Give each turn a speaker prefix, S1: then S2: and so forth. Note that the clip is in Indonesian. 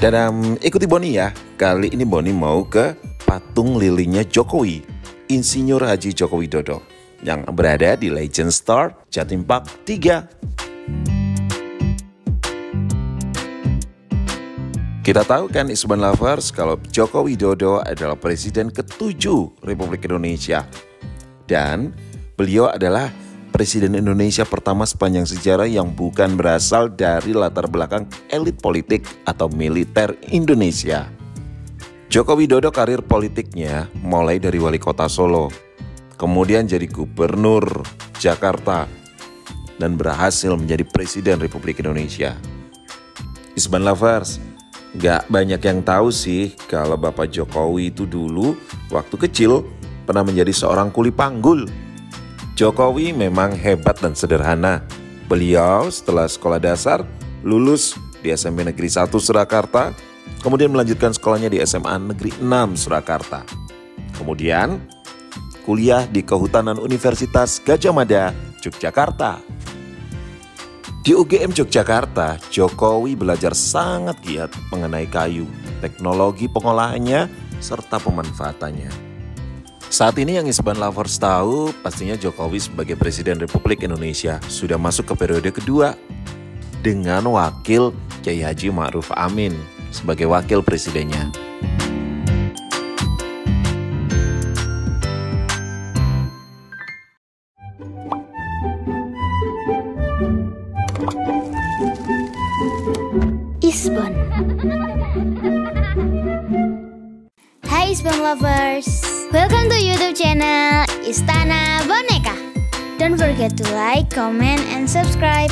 S1: Dan um, ikuti Boni ya, kali ini Boni mau ke patung lilinnya Jokowi, Insinyur Haji Joko Widodo, yang berada di Legend Star Jatim Park 3. Kita tahu kan Isban Lovers kalau Joko Widodo adalah presiden ketujuh Republik Indonesia. Dan beliau adalah presiden Indonesia pertama sepanjang sejarah yang bukan berasal dari latar belakang elit politik atau militer Indonesia. Joko Widodo karir politiknya mulai dari wali kota Solo, kemudian jadi gubernur Jakarta, dan berhasil menjadi presiden Republik Indonesia. Isban Lovers, gak banyak yang tahu sih kalau Bapak Jokowi itu dulu waktu kecil pernah menjadi seorang kuli panggul Jokowi memang hebat dan sederhana. Beliau setelah sekolah dasar lulus di SMP Negeri 1 Surakarta, kemudian melanjutkan sekolahnya di SMA Negeri 6 Surakarta. Kemudian kuliah di Kehutanan Universitas Gajah Mada, Yogyakarta. Di UGM Yogyakarta, Jokowi belajar sangat giat mengenai kayu, teknologi pengolahannya, serta pemanfaatannya. Saat ini yang Isban Lovers tahu, pastinya Jokowi sebagai Presiden Republik Indonesia sudah masuk ke periode kedua dengan wakil Kiai Haji Ma'ruf Amin sebagai wakil presidennya.
S2: Isban Hai Isban Lovers Welcome to YouTube channel Istana Boneka. Don't forget to like, comment, and subscribe.